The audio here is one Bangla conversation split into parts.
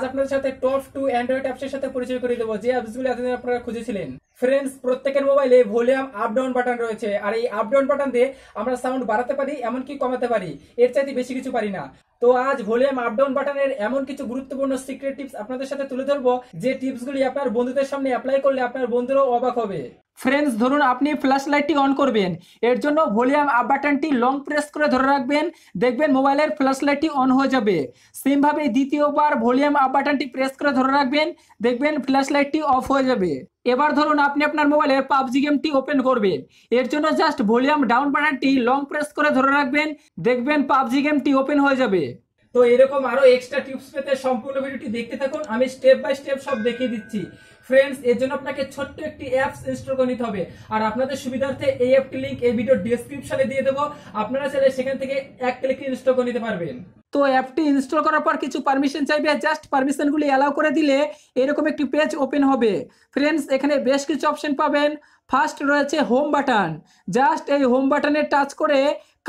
আজ আপনাদের সাথে টপ টু অ্যান্ড্রয়েড অ্যাপসের সাথে পরিচয় করে দেবো। যে অ্যাপসগুলি এতদিন আপনারা খুঁজেছিলেন। ফ্রেন্ডস প্রত্যেকের মোবাইলে ভলিউম আপ ডাউন বাটন রয়েছে। আর এই আপ ডাউন বাটন দিয়ে আমরা সাউন্ড বাড়াতে পারি, এমনকি কমাতে পারি। এর চাইতে বেশি কিছু পারি না। তো আজ ভলিউম আপ ডাউন বাটনের এমন কিছু গুরুত্বপূর্ণ সিক্রেট টিপস আপনাদের সাথে তুলে ধরবো, যে টিপসগুলি আপনার বন্ধুদের সামনে অ্যাপ্লাই করলে আপনার বন্ধুরাও অবাক হবে। ফ্রেন্ডস ধরুন আপনি ফ্ল্যাশ লাইটটি অন করবেন। এর জন্য ভলিউম আপ বাটনটি লং প্রেস করে ধরে রাখবেন। দেখবেন মোবাইলের ফ্ল্যাশ লাইটটি অন হয়ে যাবে। সেমভাবে দ্বিতীয়বার ভলিউম আপ বাটনটি প্রেস করে ধরে রাখবেন। দেখবেন ফ্ল্যাশ লাইটটি অফ হয়ে যাবে। এবার ধরুন আপনি আপনার মোবাইলের পাবজি গেমটি ওপেন করবেন। এর জন্য জাস্ট ভলিউম ডাউন বাটনটি লং প্রেস করে ধরে রাখবেন। দেখবেন পাবজি গেমটি ওপেন হয়ে যাবে। তো এরকম আরও এক্সট্রা টিপস পেতে সম্পূর্ণ ভিডিওটি দেখতে থাকুন। আমি স্টেপ বাই স্টেপ সব দেখিয়ে দিচ্ছি। ফ্রেন্ডস এর জন্য আপনাকে ছোট্ট একটি অ্যাপস ইনস্টল করে নিতে হবে। আর আপনাদের সুবিধার্থে এই অ্যাপটি লিংক এই ভিডিওর ডেসক্রিপশনে দিয়ে দেবো। আপনারা চাইলে সেখান থেকে এক ক্লিকে ইনস্টল করে নিতে পারবেন। তো অ্যাপটি ইনস্টল করার পর কিছু পারমিশন চাইবে। জাস্ট পারমিশনগুলি অ্যালাউ করে দিলে এরকম একটি পেজ ওপেন হবে। ফ্রেন্ডস এখানে বেশ কিছু অপশন পাবেন। ফার্স্ট রয়েছে হোম বাটন জাস্ট এই হোম বাটনে টাচ করে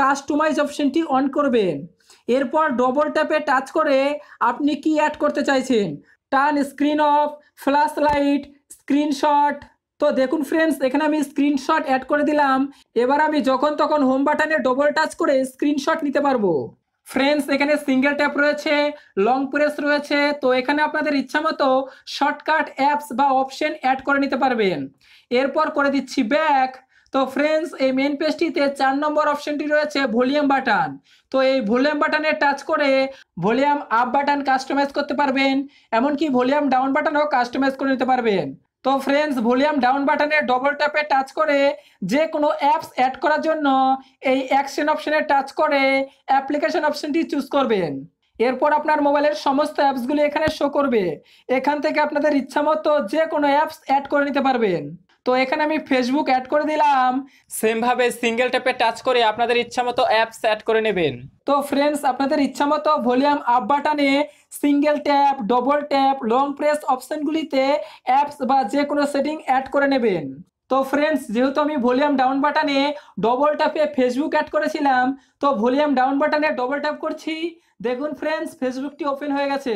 কাস্টমাইজ অপশনটি অন করবেন। এরপর ডবল ট্যাপে টাচ করে আপনি কি অ্যাড করতে চাইছেন? Turn screen off flash light screenshot তো দেখুন ফ্রেন্ডস এখানে আমি স্ক্রিনশট অ্যাড করে দিলাম। এবার আমি যখন তখন হোম বাটনে ডবল টাচ করে স্ক্রিনশট নিতে পারব। ফ্রেন্ডস এখানে সিঙ্গেল ট্যাপ রয়েছে লং প্রেস রয়েছে। তো এখানে আপনাদের ইচ্ছা মতো শর্টকাট অ্যাপস বা অপশন অ্যাড করে নিতে পারবেন। এরপর করে দিচ্ছি ব্যাক তো ফ্রেন্ডস এই মেন পেজটিতে চার নম্বর অপশনটি রয়েছে ভলিউম বাটন তো এই ভলিউম বাটনে টাচ করে ভলিউম আপ বাটন কাস্টমাইজ করতে পারবেন, এমনকি ভলিউম ডাউন বাটনও কাস্টমাইজ করে নিতে পারবেন। তো ফ্রেন্ডস ভলিউম ডাউন বাটনে ডবল ট্যাপে টাচ করে যে কোনো অ্যাপস অ্যাড করার জন্য এই অ্যাকশন অপশনে টাচ করে অ্যাপ্লিকেশন অপশনটি চুজ করবেন। এরপর আপনার মোবাইলের সমস্ত অ্যাপসগুলি এখানে শো করবে। এখান থেকে আপনাদের ইচ্ছা মতো যে কোনো অ্যাপস অ্যাড করে নিতে পারবেন। তো এখানে আমি ফেসবুক অ্যাড করে দিলাম। সেমভাবে সিঙ্গেল ট্যাপে টাচ করে আপনাদের ইচ্ছা মতো অ্যাপস অ্যাড করে নেবেন। তো ফ্রেন্ডস আপনাদের ইচ্ছা মতো ভলিউম আপ বাটনে single tap double tap long press অপশনগুলিতে apps বা যে কোনো সেটিং অ্যাড করে নেবেন। তো ফ্রেন্ডস যেহেতু আমি ভলিউম ডাউন বাটনে ডবল ট্যাপে ফেসবুক অ্যাড করেছিলাম, তো ভলিউম ডাউন বাটনে ডবল ট্যাপ করছি। দেখুন ফ্রেন্ডস ফেসবুকটি ওপেন হয়ে গেছে।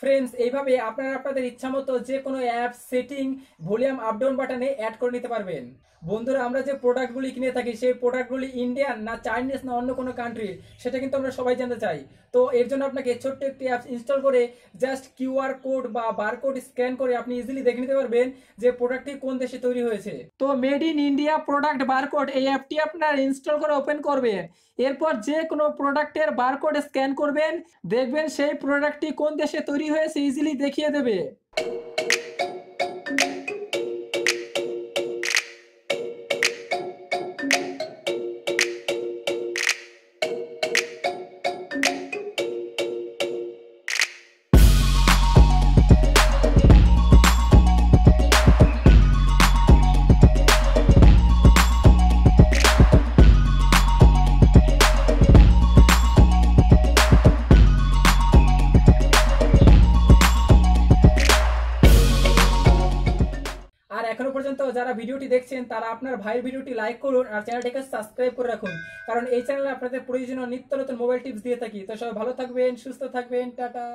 ফ্রেন্ডস এইভাবে আপনারা আপনাদের ইচ্ছা মতো যে কোনো app setting volume up down বাটনে অ্যাড করে নিতে পারবেন। বন্ধুরা, আমরা যে প্রোডাক্টগুলি কিনে থাকি, সেই প্রোডাক্টগুলি ইন্ডিয়ান না চাইনিজ না অন্য কোনো কান্ট্রির সেটা কিন্তু আমরা সবাই জানতে চাই। তো এর জন্য আপনাকে ছোট্ট একটি অ্যাপস ইনস্টল করে জাস্ট কিউআর কোড বা বারকোড স্ক্যান করে আপনি ইজিলি দেখে নিতে পারবেন যে প্রোডাক্টটি কোন দেশে তৈরি হয়েছে। তো made in India product barcode এই অ্যাপটি আপনার ইনস্টল করে ওপেন করবেন। এরপর যে কোনো প্রোডাক্টের বারকোড স্ক্যান করবেন। দেখবেন সেই প্রোডাক্টটি কোন দেশে তৈরি হয়েছে ইজিলি দেখিয়ে দেবে এখনও পর্যন্ত যারা ভিডিওটি দেখছেন, তারা আপনার ভাইয়ের ভিডিওটি লাইক করুন আর চ্যানেলটিকে সাবস্ক্রাইব করে রাখুন। কারণ এই চ্যানেলে আপনাদের প্রয়োজনীয় নিত্য নতুন মোবাইল টিপস দিয়ে থাকি। তো সবাই ভালো থাকবেন, সুস্থ থাকবেন, টাটা।